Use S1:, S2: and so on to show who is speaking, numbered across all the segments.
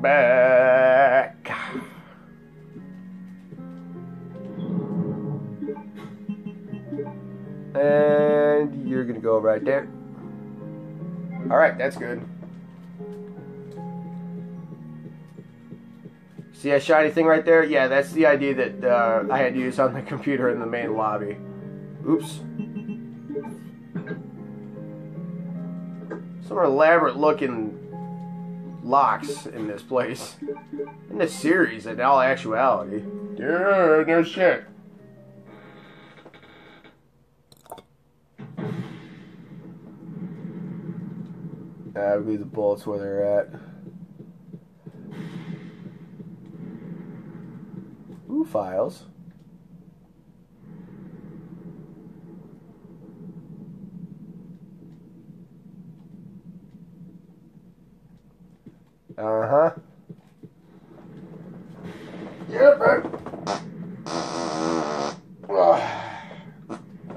S1: Back. And you're gonna go right there. All right, that's good. See that shiny thing right there? Yeah, that's the ID that uh, I had used on the computer in the main lobby. Oops. Some elaborate looking locks in this place. In this series, in all actuality. Yeah, no shit. I believe the bullets where they're at. Ooh, files. Uh huh. Yep.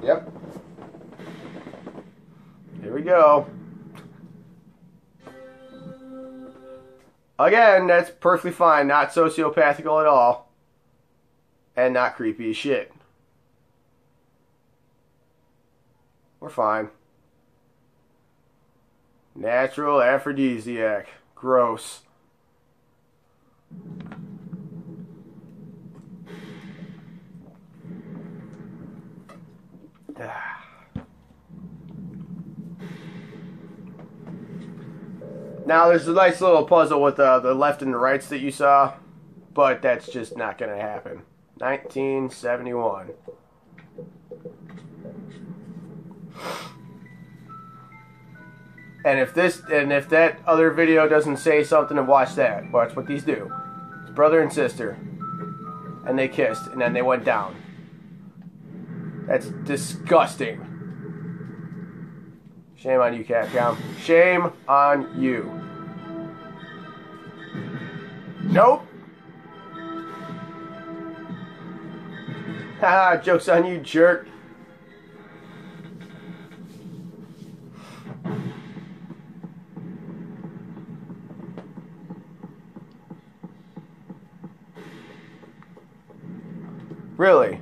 S1: Yep. Here we go. Again, that's perfectly fine. Not sociopathical at all. And not creepy as shit. We're fine. Natural aphrodisiac. Gross. Now there's a nice little puzzle with uh, the left and the rights that you saw, but that's just not going to happen. 1971. And if this and if that other video doesn't say something, then watch that. Watch what these do. It's brother and sister, and they kissed, and then they went down. That's disgusting. Shame on you, Capcom. Shame on you. Nope. Haha, joke's on you, jerk. Really?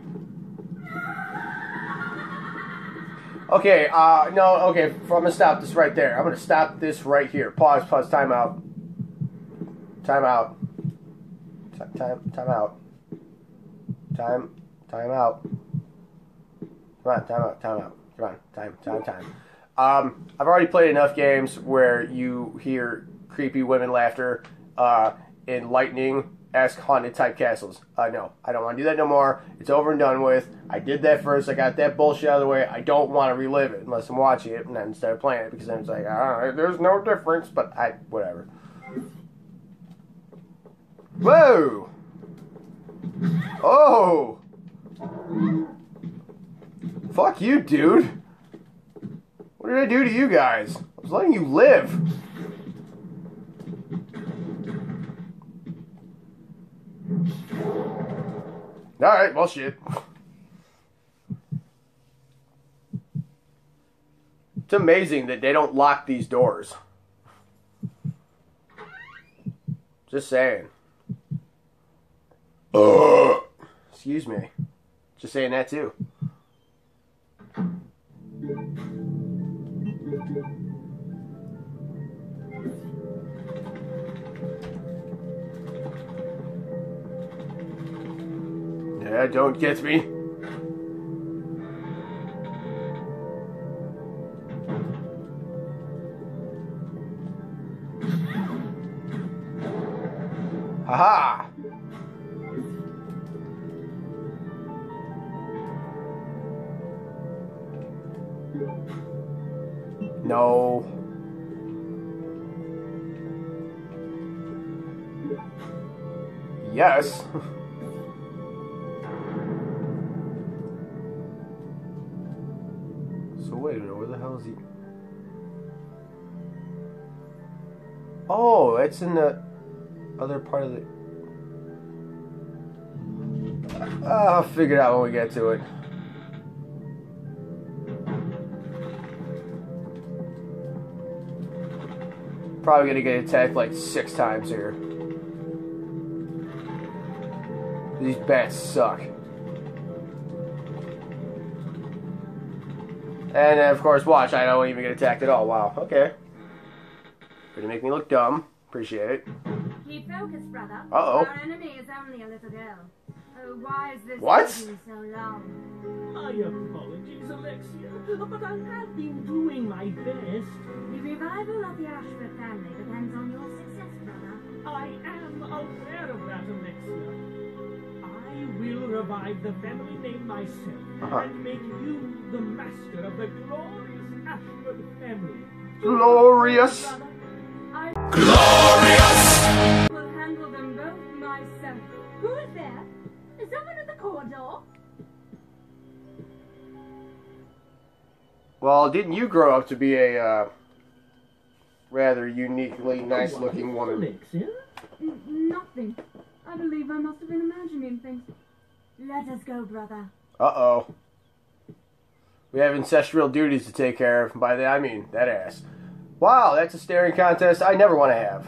S1: Okay, uh, no, okay, I'm gonna stop this right there. I'm gonna stop this right here. Pause, pause, time out. Time out. Time, time, out. Time, time out. Come on, time out, time out. Come on, time, time, time. Um, I've already played enough games where you hear creepy women laughter uh, in lightning esque haunted type castles. Uh, no, I don't want to do that no more. It's over and done with. I did that first. I got that bullshit out of the way. I don't want to relive it unless I'm watching it and then instead of playing it because then it's like, there's no difference. But I, whatever. Whoa! Oh! Fuck you, dude. What did I do to you guys? I was letting you live. Alright, well, shit. It's amazing that they don't lock these doors. Just saying. Uh, excuse me. Just saying that too. Yeah, don't get me. Haha! No. Yes. wait a minute, where the hell is he? Oh, it's in the other part of the. I'll figure it out when we get to it. Probably gonna get attacked like six times here. These bats suck. And uh, of course, watch, I don't even get attacked at all. Wow, okay. Gonna make me look dumb. Appreciate it.
S2: Keep focus, brother.
S1: Uh-oh.
S2: Our enemy is only a little girl. Oh, why is this
S1: What?
S2: taking so long?
S3: My apologies, Alexia, but I have been doing my best.
S2: The revival of the Ashford family depends on your success, brother.
S3: I am aware of that, Alexia. I will revive the family name myself
S1: Uh-huh.
S3: and make you the master of the glorious Ashford family.
S1: Glorious.
S2: Brother, I Glorious! will handle them both myself. Who is there? Is someone at the corridor?
S1: Well, didn't you grow up to be a uh, rather uniquely nice looking woman?
S2: Nothing. I believe I must have been imagining things. Let us go, brother.
S1: Uh oh. We have ancestral duties to take care of. By that I mean that ass. Wow, that's a staring contest I never want to have.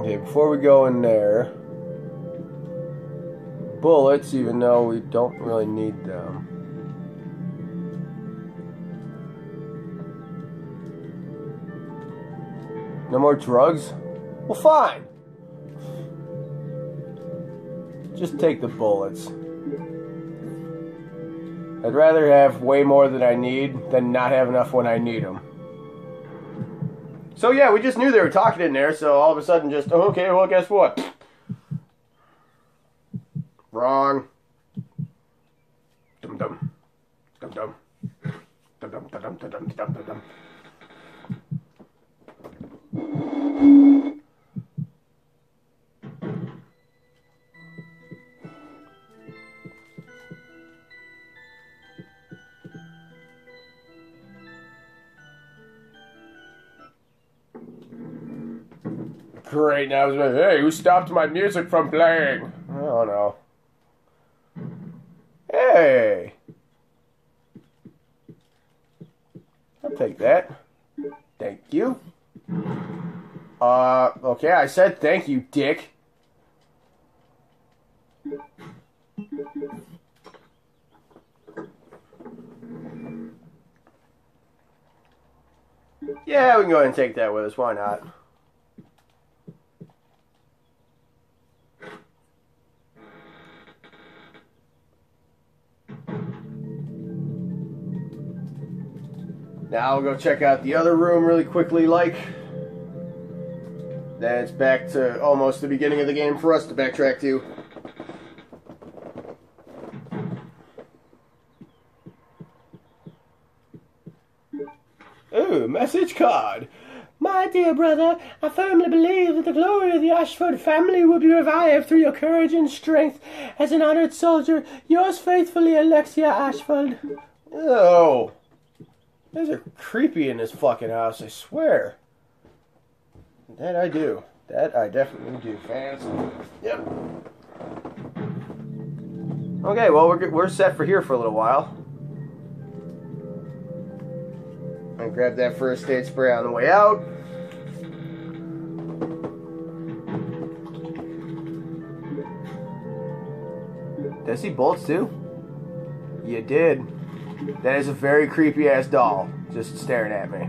S1: Okay, before we go in there, bullets, even though we don't really need them. No more drugs? Well, fine. Just take the bullets. I'd rather have way more than I need than not have enough when I need them. So yeah, we just knew they were talking in there, so all of a sudden just, okay, well, guess what? Wrong. Dum dum. Dum dum. Dum dum dum dum dum dum dum dum dum. Dum Great, now it's like, hey, who stopped my music from playing? I don't okay, I said thank you, dick. Yeah, we can go ahead and take that with us. Why not? Now I'll go check out the other room really quickly, like. Then it's back to almost the beginning of the game for us to backtrack to. Ooh, message card. My dear brother, I firmly believe that the glory of the Ashford family will be revived through your courage and strength. As an honored soldier, yours faithfully, Alexia Ashford. Oh. These are creepy in this fucking house, I swear. That I do. That I definitely do, fans. Yep. Okay, well, we're, we're set for here for a little while. I grab that first aid spray on the way out. Did I see bolts too? You did. That is a very creepy ass doll just staring at me.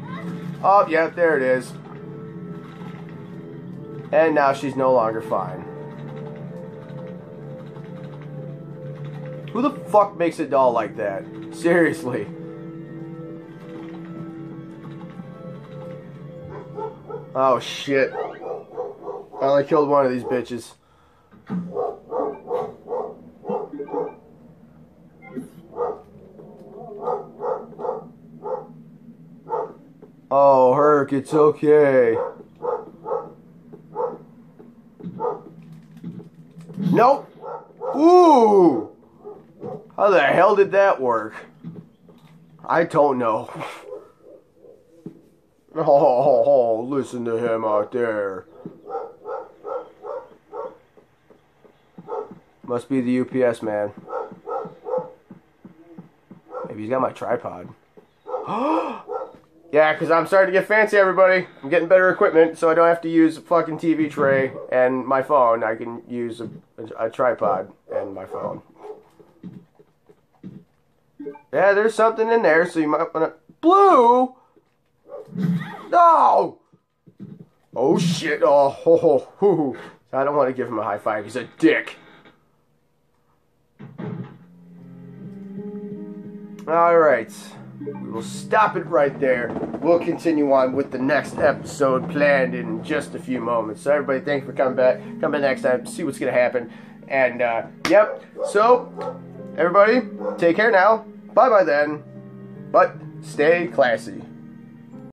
S1: Oh, yeah, there it is. And now she's no longer fine. Who the fuck makes a doll like that? Seriously. Oh shit. I only killed one of these bitches. Oh, Herc, it's okay. Nope. Ooh. How the hell did that work? I don't know. Oh, listen to him out there. Must be the UPS man. Maybe he's got my tripod. yeah, because I'm starting to get fancy, everybody. I'm getting better equipment, so I don't have to use a fucking TV tray and my phone. I can use a, a, a tripod and my phone. Yeah, there's something in there, so you might want to. Blue? No! Oh shit! Oh, ho, ho, ho. I don't want to give him a high five. He's a dick. All right, we will stop it right there. We'll continue on with the next episode planned in just a few moments. So everybody, thanks for coming back. Come back next time. See what's gonna happen. And uh, yep. So everybody, take care now. Bye bye then. But stay classy.